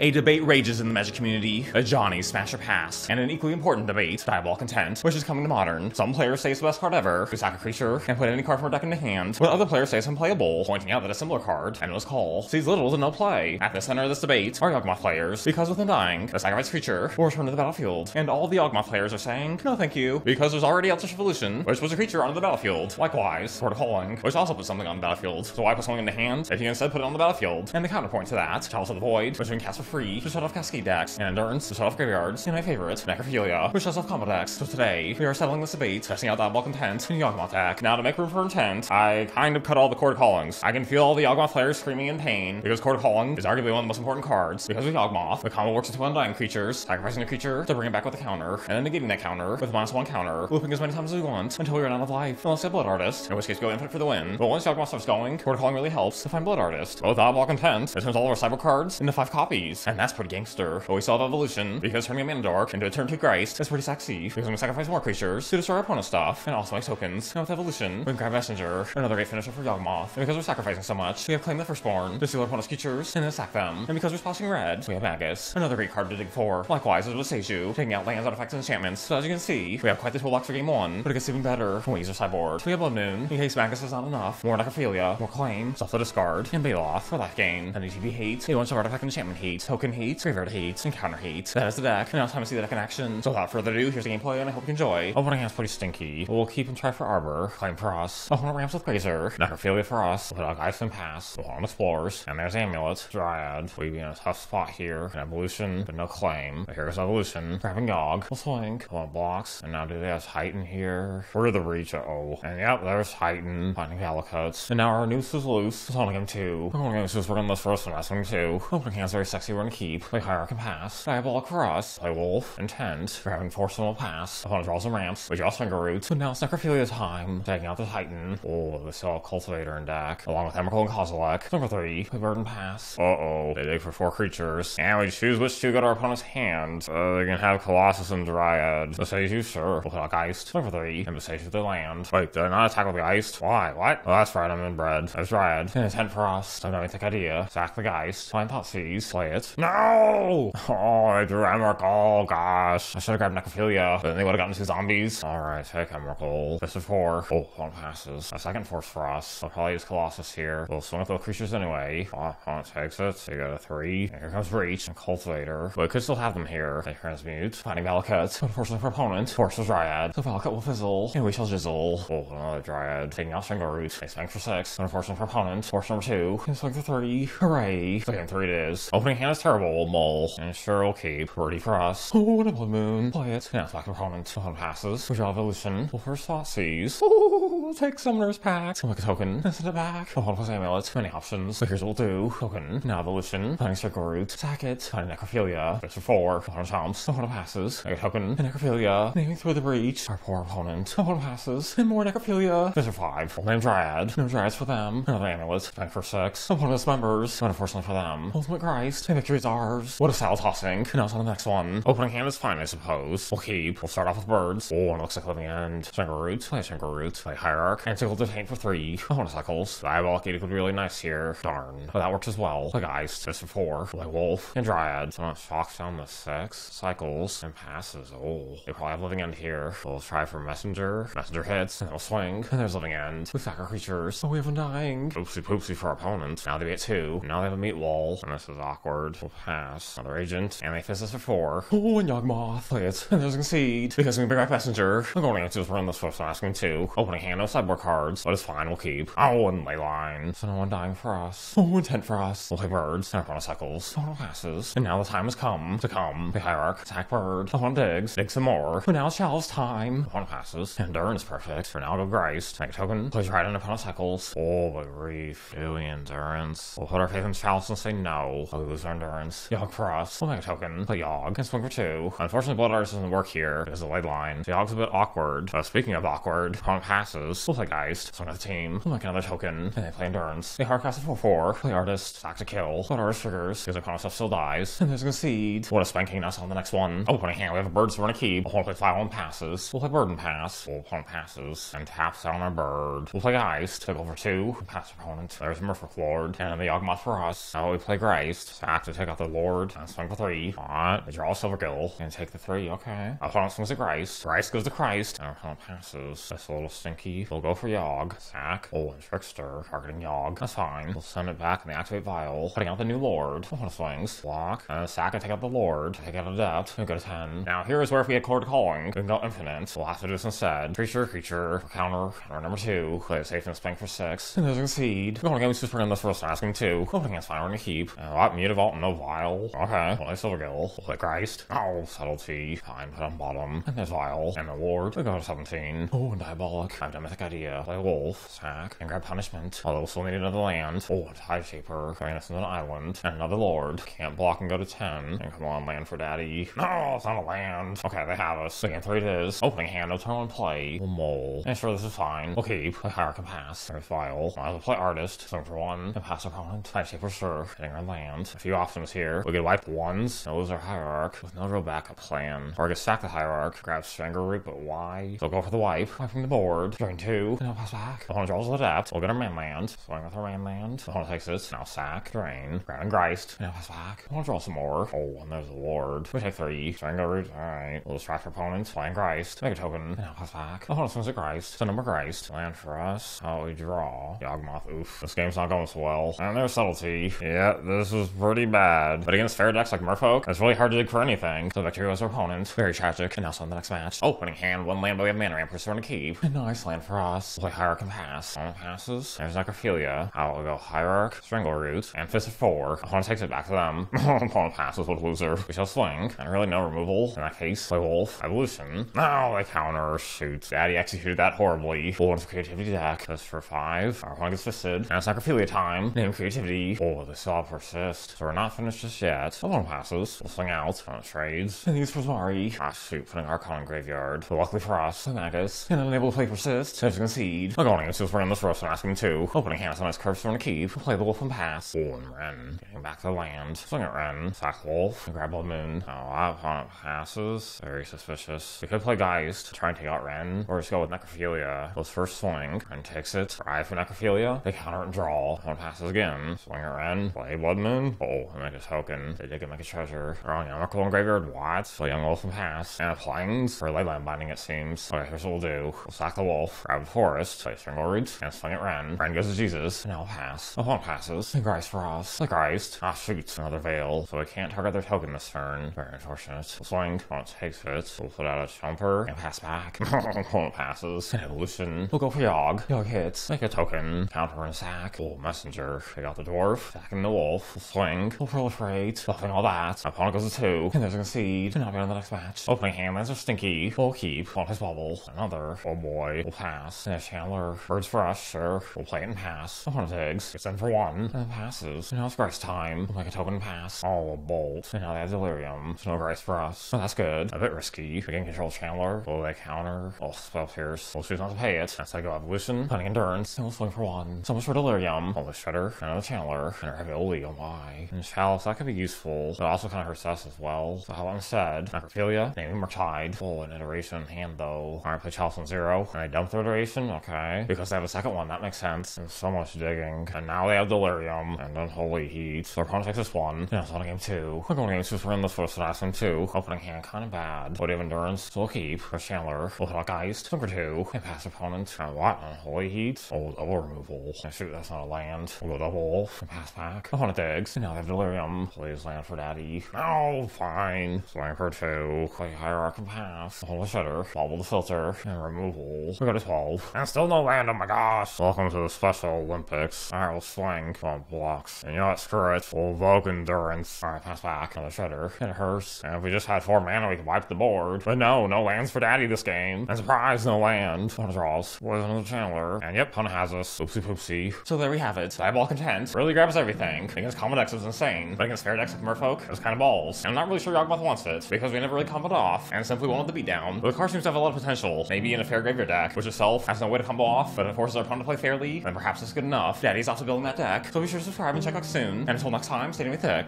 A debate rages in the Magic community, a Johnny smash or pass, and an equally important debate, Diabolic Intent, which is coming to Modern. Some players say it's the best card ever, who sack a creature and put any card from a deck into hand, while other players say it's unplayable, pointing out that a similar card, and Endless Call, sees little to no play. At the center of this debate are Yawgmoth players, because with Undying, a sacrifice creature will return to the battlefield, and all the Yawgmoth players are saying, no thank you, because there's already Eldritch Evolution, which was a creature onto the battlefield. Likewise, Calling, which also puts something on the battlefield, so why put something into hand if you instead put it on the battlefield? And the counterpoint to that, Chalice of the Void, which can cast free to shut off Cascade decks, and Endurance to shut off graveyards, and my favorite, Necrophilia, which shuts off combo decks. So today, we are settling this debate, testing out Diabolic Intent in Yawgmoth deck. Now to make room for Intent, I kind of cut all the Chord of Callings. I can feel all the Yawgmoth players screaming in pain, because Chord of Calling is arguably one of the most important cards, because with Yawgmoth, the combo works into Undying creatures, sacrificing a creature to bring it back with a counter, and then negating that counter with minus one counter, looping as many times as we want until we run out of life, unless we have Blood Artist, in which case go infinite for the win. But once Yawgmoth starts going, Chord of Calling really helps to find Blood Artist. Both Diabolic Intent, it turns all of our cyber cards into five copies, and that's pretty gangster. But we still have Evolution, because turning a Mana Dork into a turn 2 Geist is pretty sexy, because going to sacrifice more creatures to destroy our opponent's stuff, and also make tokens. And with Evolution, we can grab Messenger, another great finisher for Yawgmoth. And because we're sacrificing so much, we have Claim the Firstborn to steal our opponent's creatures and then sack them. And because we're splashing red, we have Magus, another great card to dig for. Likewise, there's Seiju, taking out lands, artifacts, and enchantments. So as you can see, we have quite the toolbox for game 1, but it gets even better when we use our sideboard. We have Blood Moon, in case Magus is not enough, more Necrophilia, more Claim, stuff to discard, and Baloth for life gain, and ETB hate, a bunch of artifact and enchantment hate, token hate, graveyard hate, and counter hate. That is the deck, now it's time to see the deck in action. So without further ado, here's the gameplay, and I hope you enjoy. Opening hand's pretty stinky. We'll keep and try for Arbor, Claim for us, Opponent ramps with Grazer, Necrophilia for us, we'll put out Ice and Pass, we'll on Explorers, and there's Amulet, Dryad. We'd be in a tough spot here, an Evolution, but no Claim. But here's Evolution, grabbing Yogg, we'll swing, pull blocks, and now do they have Titan here? Where the reach? Uh-oh. And yep, there's Titan, finding Calicuts. And now our noose is loose, him two. We're going to we're gonna this first one, last one too. Opening hand's very sexy, we're gonna keep. Play and Pass. Diabolic for us. Play Wolf, Intent, grabbing Forcible Pass. Opponent draws some ramps. We draw Finger Roots. So now it's Necrophilia time. Taking out the Titan. Oh, still have Cultivator in deck. Along with Emrakul and Kozilek. Number three, play Burden Pass. Uh-oh. They dig for four creatures. And we choose which two go to our opponent's hand. Uh, they can have Colossus and Dryad. Boseiju, sure. We'll out Geist. Number three, and Boseiju the land. Wait, did I not attack with the Geist? Why? What? Oh, that's right, I'm inbred. There's Dryad. And Intent for us. So now we take idea. Sack the Geist. Find Thoughtseize. Play it. No! Oh, I drew Emrakul. Gosh. I should have grabbed Necrophilia. But then they would have gotten two zombies. Alright, take Emrakul. Fist of four. Oh, one passes. A second Force Frost. I'll probably use Colossus here. We'll swing with those creatures anyway. Oh, opponent takes it. You got a three. And here comes Reach and Cultivator. But we could still have them here. They transmute. Finding Valakut. Unfortunately for opponent. Forces Dryad. So Valakut will fizzle. And we shall jizzle. Oh, another Dryad. Taking out Shingle Root. They swing for six. Unfortunately for opponent. Force number two. And swing for three. Hooray. Second three it is. Opening hand is terrible. Mull. And sure will. Ready for us. Oh, and a Blood Moon. Play it. Now back opponent. One passes. We draw Evolution. We'll first Thoughtseize. Oh, take Summoner's Pact. Make a token. And send it back. Oh, plus Amulet. Many options. So here's what we'll do. Token. Now Evolution. Finding Circle Root. Sack it. Finding Necrophilia. Fist for four. Opponent chomps. Opponent passes. Make a token. And Necrophilia. Naming through the breach. Our poor opponent. Opponent passes. And more Necrophilia. Fist for five. Full name Dryad. No Dryads for them. Another Amulet. Finding for six. Opponent's members. But unfortunately for them. Ultimate Christ. And victory is ours. What a saddle tossing. And now it's on the next one. Opening hand is fine, I suppose. We'll keep. We'll start off with birds. Oh, and it looks like living end. Single roots. Play single roots. Play hierarch. And single detain for three. Opponent cycles. Diabolic Edict would be really nice here. Darn. But that works as well. Play Geist. Just for four. Play wolf. And dryad. So it shocks down the six. Cycles. And passes. Oh. They probably have living end here. We'll try for messenger. Messenger hits. And it'll swing. And there's living end. We sack our creatures. Oh, we have undying. Oopsie poopsie for opponent. Now they get two. Now they have a meat wall. And this is awkward. We'll pass. Another agent. And they fist us for four. Oh, and Yawgmoth. Play it. And there's a concede. Because we bring back messenger. I'm going to just run this first asking two. Opening hand, no sideboard cards. But it's fine, we'll keep. Oh, and Leyline. So no one dying for us. Oh, intent for us. We'll play birds. And opponent cycles. Opponent passes. And now the time has come to come. The hierarch. Attack bird. Opponent digs. Dig some more. But now it's Shelves time. Opponent passes. Endurance perfect. For now go Geist. Make a token. Plays right on opponent cycles. Oh, the grief. Doing endurance. We'll put our faith in Chalice and say no. We'll lose our endurance. Yogg us. We'll make a token. Play Yogg. And swing for two. Unfortunately, Blood Artist doesn't work here. There's a Leyline. The Yogg's a bit awkward. Uh, speaking of awkward, opponent passes. We'll play Geist. Swing with the team. We'll make another token. And they play Endurance. They hardcast a 4-4. Play Artist. Sack to kill. Blood Artist triggers. Because opponent stuff still dies. And there's a concede. What a spanking us on the next one. Oh, opening hand. We have a bird, so we're gonna keep. Opponent play fly one passes. We'll play Burden Pass. We'll opponent passes. And taps down our bird. We'll play Geist. Take over two. Pass opponent. There's Merfolk Lord. And the Yawgmoth for us. Now we play Geist. Sack To take out the Lord, and swing for three. Alright. They draw a Silvergill, and take the three, okay. Opponent swings at Grist. Grist goes to Christ, and opponent passes. That's a little stinky. We'll go for Yogg. Sack. Oh, and Trickster, targeting Yogg. That's fine. We'll send it back and activate Vial, putting out the new Lord. Opponent swings. Block. And Sack and take out the Lord. Take out Adept. And go to 10. Now, here is where if we had Chord Calling, we can go Infinite. We'll have to do this instead. Creature, creature, counter, or number two. Play a safe and spank for six. And there's a seed. We're going to super in this first asking two. Opening against fine, we're gonna keep. Uh, what? Mutavault, no Vial. Okay. Well, Silvergill. Play Christ. Oh, Subtlety. Fine, put on bottom. And there's Vial. And the Lord. We go to 17. Oh, and Diabolic. I've done Mythic Idea. Play Wolf. Sack. And grab Punishment. Although still need another land. Oh, and Tide Shaper. Going us an island. And another Lord. Can't block and go to 10. And come on, land for Daddy. No, it's not a land. Okay, they have us. Again, three it is. Opening hand, no turn on play. We'll mole. And sure, this is fine. We'll keep. Play Hierarch and pass. There's Vial. I'll play Artist. Swing for one. And pass opponent. Tide Shaper, sure. Hitting our land. A few options here. We could wipe ones. Those are Hierarch. With no real backup plan. Or I could stack the Hierarch. Grab Strangleroot, but why? So go for the wipe. Wiping the board. Drain two. And I'll pass back. The Opponent draws the Adept. We'll get our man land. Swing with our man land. Opponent takes it. Now sack. Drain. Grab and Griced. And I'll pass back. Opponent draw some more. Oh, and there's a Ward. We take three. Strangleroot. Alright. We'll distract our opponent. Flying Griced. Make a token. And I'll pass back. Opponent swings at Griced. So number Griced. Land for us. How we draw. Yawgmoth. Oof. This game's not going so well. And there's Subtlety. Yeah, this is pretty bad. But against fair decks like Merfolk, it's really hard to dig for anything. So Victory was our opponent. Very tragic. And also in the next match. Oh, Opening hand, one land, but we have mana ramp, we're to keep. And nice land for us. Play Hierarch and pass. Opponent passes. There's Necrophilia. I will go Hierarch, Strangleroot, and Fist of Four. Opponent takes it back to them. opponent passes with loser. We shall swing. And really no removal. In that case, play Wolf. Evolution. No, they counter. Shoot. Daddy executed that horribly. Into creativity deck. That's for five. Our opponent gets fisted. And it's Necrophilia time. Name creativity. Oh, they still persist. So we're not finished just yet. Opponent passes. Swing out. Opponent trades. And these for Zari. Ah, shoot. Putting Archon in graveyard. But luckily for us, Magus. And unable to play persist. Can see. We're going into we're in this roast and asking two. Opening hands on his curves from a keep. Play the wolf and pass. Oh, and Ren. Getting back to the land. Swing at Ren. Sack wolf. Grab Blood Moon. Oh, our opponent passes. Very suspicious. We could play Geist. Try and take out Ren. Or just go with Necrophilia. Let's first swing. Ren takes it. Try for Necrophilia. They counter and draw. One passes again. Swing at Ren. Play Blood Moon. Oh, and make a token. They did get make a treasure. Drawing Emrakul in graveyard. What? So Young Wolf and pass. And applying for Leyline Binding, it seems. Okay, here's what we'll do. We'll sack the wolf. Grab the forest. Play Strangleroot. And swing at Ren. Ren goes to Jesus. And I'll pass. Opponent passes. The Christ for us. The Christ. Ah, shoot. Another Veil. So we can't target their token this turn. Very unfortunate. We'll swing. Opponent takes it. We'll put out a jumper. And pass back. Opponent passes. And evolution. We'll go for Yogg. Yogg hits. Make a token. Counter and sack. Oh, messenger. Take out the dwarf. Sacking the wolf. We'll swing. We'll proliferate. Buffing all that. Opponent goes to two. And there's a concede. And I'll be on the next match. Opening hand are stinky. We'll keep. On his bubble. Another. Oh boy. We'll pass. And a Channeler. Birds for us. Sure. We'll play it and pass. Opponent eggs. Gets in for one. And passes. And now it's Grace time. We'll make a token pass. Oh, a bolt. And now they have delirium. So no Grace for us. So that's good. A bit risky. We can control Channeler. Will they counter? Oh, spell pierce. We'll choose not to pay it. That's how I go evolution. Hunting endurance. And we'll swing for one. So much for delirium. Oh, the shredder. Another Channeler. And our ability. Oh my. And chalice. That could be useful. But also kind of hurts us as well. So how long said? Necrophilia. Naming Murktide. Full an iteration in hand though. Alright, play chalice on zero. And I dump the iteration. Okay. Because they have a second one. That makes sense. And so much digging. And now they have delirium. And unholy heat. Their opponent takes this one. Yeah, it's on game two. We're going to game two. We're in this first one too. Opening hand kind of bad. But have endurance. So keep. For Channeler. We'll hit Geist. Number two. And pass opponent. And what? Unholy heat. Oh, double removal. And shoot, that's not a land. We'll go double. And pass back. Opponent digs. And now they have delirium. Please land for daddy. Oh, fine. Swing for two. Play hierarch and pass. Hold the shutter. Bobble the filter. And removal. We go to 12. And still no land. Oh my gosh. Welcome to the Special Olympics. We'll swing. on blocks. And you know what? Screw it. We'll evoke endurance. Alright, pass back. Another shutter. It hurts. And if we just had four mana, we could wipe the board. But no, no lands for daddy this game. And surprise, no land. One draws. Was another Channeler. And yep, Puna has us. Oopsie poopsie. So there we have it. Diabolic Intent. really grabs everything. Against common is insane. But against decks like Merfolk, it was kind of balls. And I'm not really sure Yawgmoth wants it, because we never really comboed off, and simply wanted the beat down. But the card seems to have a lot of potential. Maybe in a fair graveyard deck, which itself has no way to combo off, but it forces our opponent to play fairly, then perhaps it's good enough. Daddy's also building that deck. So be sure to subscribe and check out soon. And until next time, stay with thick.